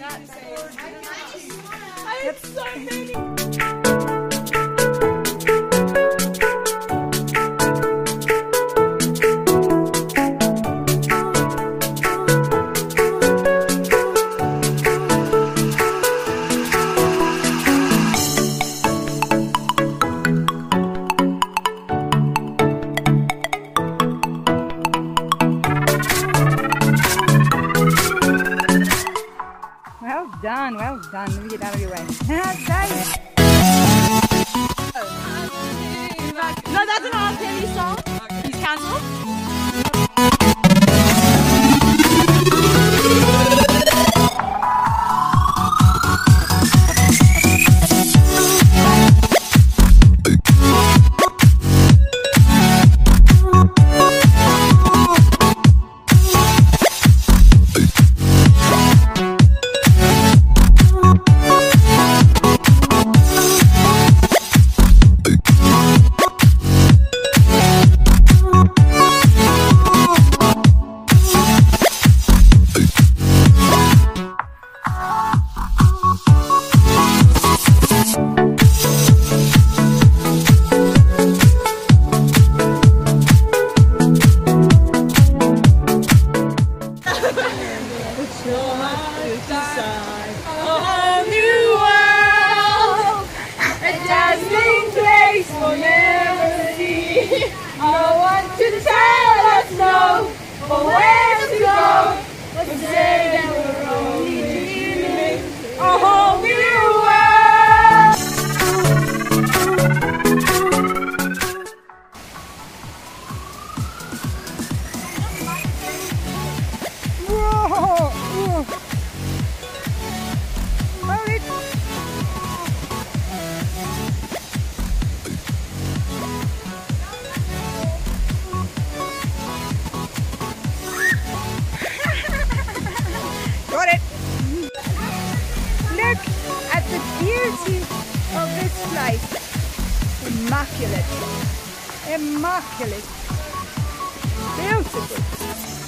I got so many. Done, well done. Let me get out of your way. No, that's an R. Kelly song. He's cancelled. This. Immaculate. Immaculate. Beautiful.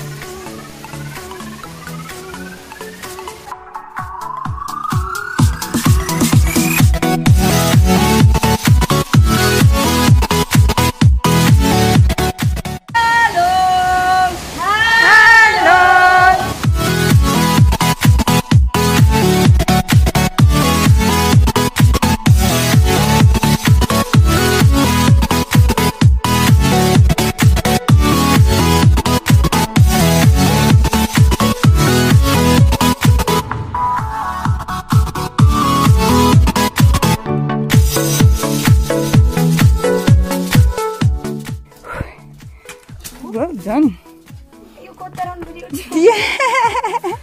You got that on video. Yeah.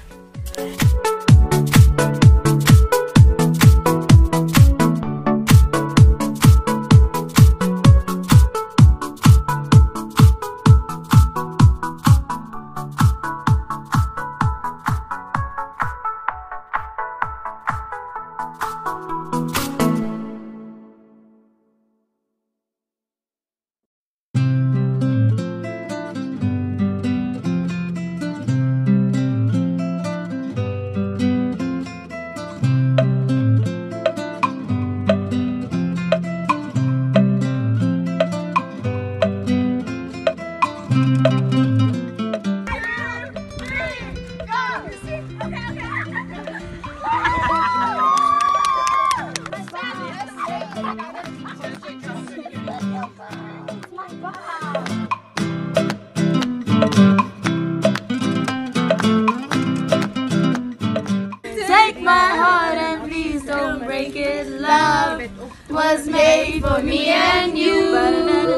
Was made for me and you.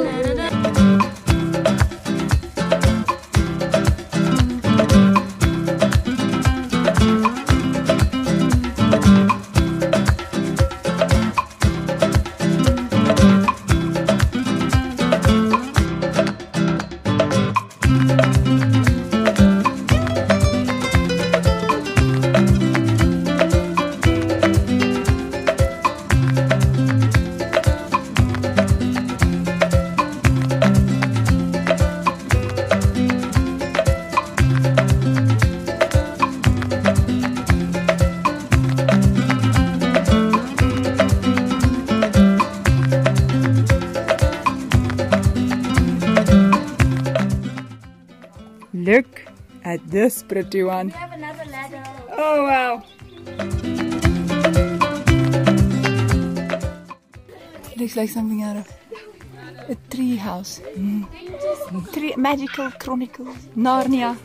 At this pretty one. We have another ladder. Oh wow! Looks like something out of a tree house. Mm. Tree, magical chronicles. Narnia.